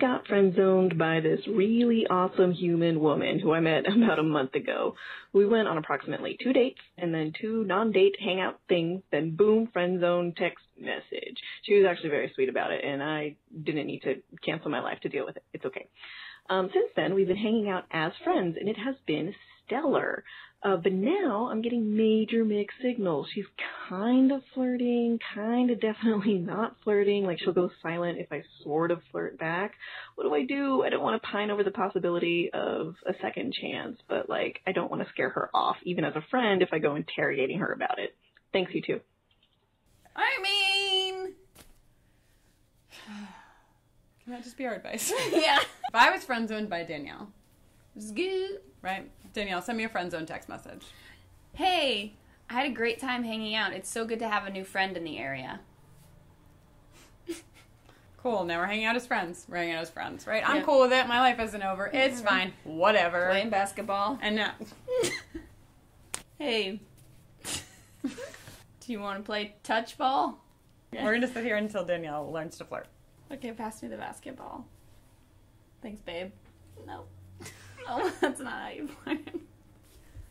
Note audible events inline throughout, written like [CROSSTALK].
got friend zoned by this really awesome human woman who I met [LAUGHS] about a month ago. We went on approximately two dates and then two non-date hangout things, then boom, friend zone text message. She was actually very sweet about it and I didn't need to cancel my life to deal with it. It's okay. Um, since then, we've been hanging out as friends and it has been stellar. Uh, but now I'm getting major mixed signals. She's kind of flirting, kind of [LAUGHS] definitely not flirting. Like she'll go silent if I sort of flirt back. What do I do? I don't want to pine over the possibility of a second chance, but like I don't want to scare her off, even as a friend, if I go interrogating her about it. Thanks, you too. I mean, [SIGHS] Can that just be our advice? [LAUGHS] yeah. if I was friend zoned by Dannielle, It's good. right? Dannielle, send me a friend zone text message. Hey, I had a great time hanging out. It's so good to have a new friend in the area. [LAUGHS] Cool. Now we're hanging out as friends. We're hanging out as friends, right? I'm Yeah. cool with it. My life isn't over. It's mm-hmm. fine. Whatever. Playing basketball. And now, [LAUGHS] Hey. [LAUGHS] Do you want to play touch ball? we're gonna sit here until Dannielle learns to flirt. Okay, pass me the basketball. Thanks, babe. No. No, [LAUGHS] that's not how you play.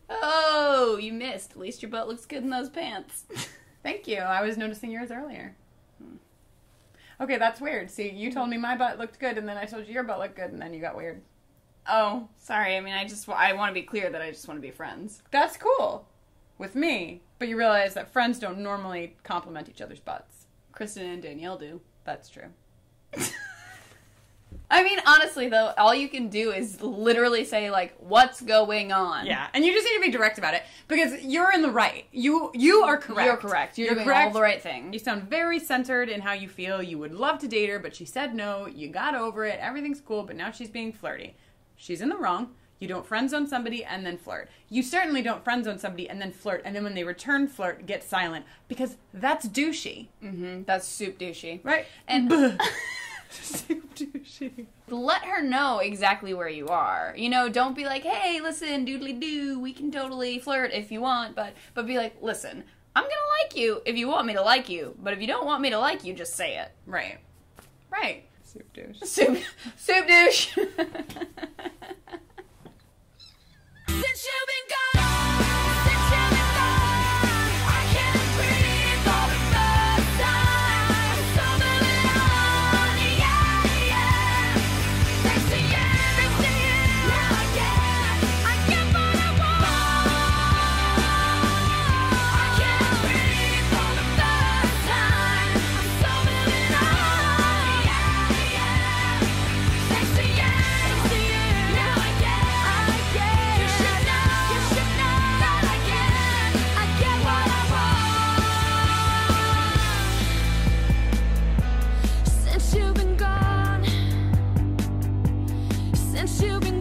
Oh, you missed. At least your butt looks good in those pants. [LAUGHS] Thank you. I was noticing yours earlier. Hmm. Okay, that's weird. See, you told me my butt looked good, and then I told you your butt looked good, and then you got weird. Oh, sorry. I mean, I just I want to be clear that I just want to be friends. That's cool with me, but you realize that friends don't normally compliment each other's butts. Kristin and Dannielle do. That's true. [LAUGHS] I mean, honestly though, all you can do is literally say like, "What's going on?" Yeah, and you just need to be direct about it because you're in the right. You you are correct. You're correct. You're, doing correct. all the right things. You sound very centered in how you feel. You would love to date her, but she said no. You got over it. Everything's cool, but now she's being flirty. She's in the wrong. You don't friend zone somebody and then flirt. You certainly don't friend zone somebody and then flirt, and then when they return flirt, get silent because that's douchey, Mm-hmm. That's soup douchey. right? And [LAUGHS] [LAUGHS] douchey. let her know exactly where you are. You know, don't be like, "Hey, listen, doodly doo, we can totally flirt if you want," but but be like, "Listen, I'm gonna like you if you want me to like you, but if you don't want me to like you, just say it." Right. Right. Soup douche. Soup, soup douche. [LAUGHS] since you've been